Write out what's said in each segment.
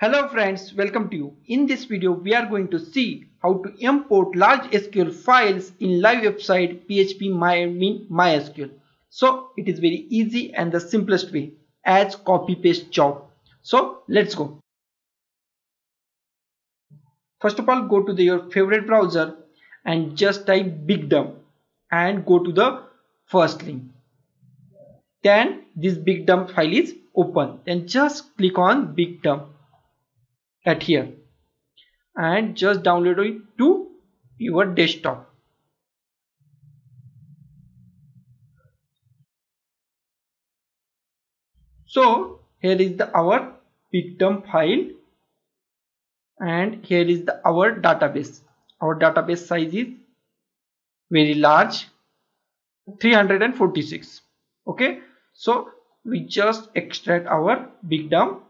Hello friends, welcome to you. In this video, we are going to see how to import large SQL files in live website PHP MyAdmin MySQL. So it is very easy and the simplest way as copy paste job. So let's go. First of all, go to the, your favorite browser and just type bigdump and go to the first link. Then this bigdump file is open. Then just click on bigdump at here. And just download it to your desktop. So here is the our bigdump file. And here is the our database. Our database size is very large 346 okay? So we just extract our bigdump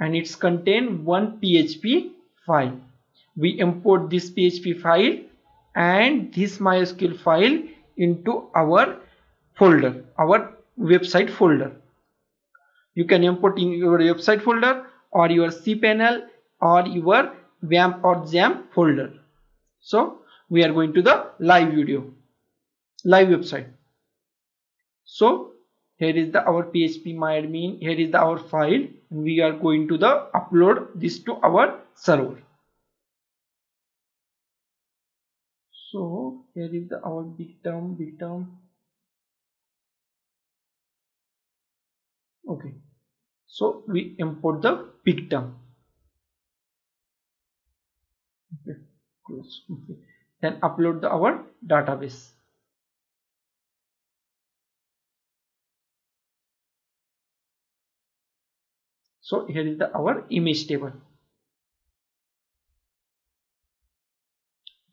and it's contain one PHP file. We import this PHP file and this MySQL file into our folder, our website folder. You can import in your website folder or your cPanel or your WAMP or XAMPP folder. So we are going to the live video, live website. So here is the our php myadmin here is the our file and we are going to the upload this to our server. So here is the our bigdump big term. Okay. So we import the bigdump. Okay close. Okay. Then upload the our database so here is the our image table.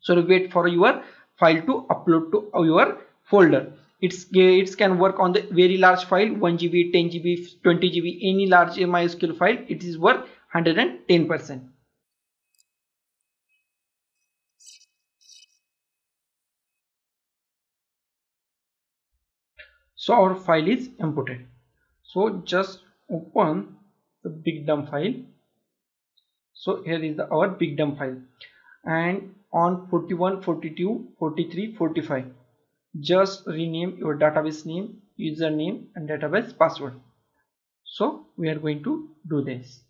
So wait for your file to upload to your folder. It's it can work on the very large file 1 GB 10 GB 20 GB any large MySQL file it is worth 110 percent. So our file is imported. So just open the bigdump file. So here is the our bigdump file. And on 41 42 43 45 just rename your database name username and database password. So we are going to do this.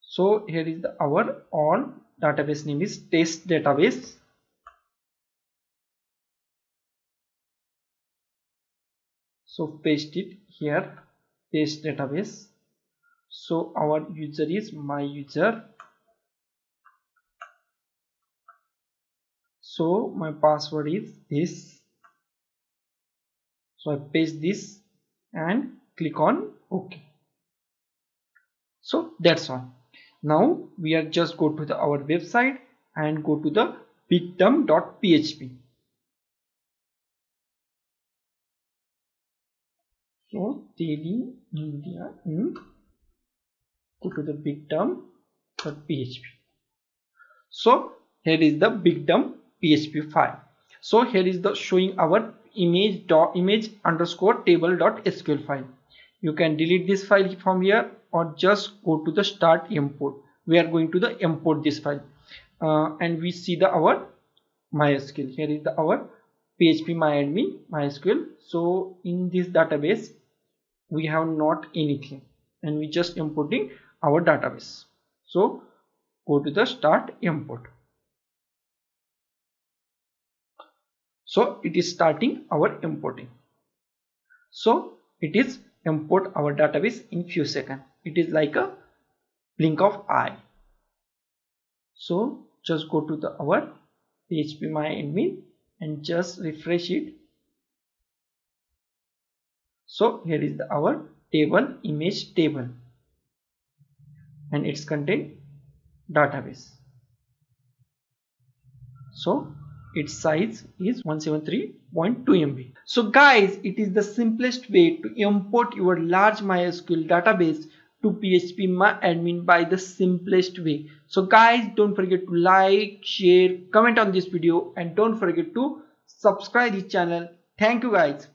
So here is the our all database name is test database. So paste it here test database. So our user is my user. So my password is this. So I paste this and click on ok. So that's all. Now we are just go to the our website and go to the bigdump.php So Delhi, India in go to the bigdump .php. So here is the bigdump PHP file. So here is the showing our image dot image underscore table dot SQL file. You can delete this file from here or just go to the start import. We are going to the import this file uh, and we see the our MySQL. Here is the our PHP MyAdmin MySQL. So in this database we have not anything. And we just importing our database. So go to the start import. So it is starting our importing. So it is import our database in few seconds. It is like a blink of eye. So just go to the our php my admin and just refresh it so here is the, our table image table and it's contain database so its size is 173.2 MB. So guys, it is the simplest way to import your large MySQL database to PHP MyAdmin by the simplest way. So guys, don't forget to like, share, comment on this video and don't forget to subscribe this channel. Thank you guys.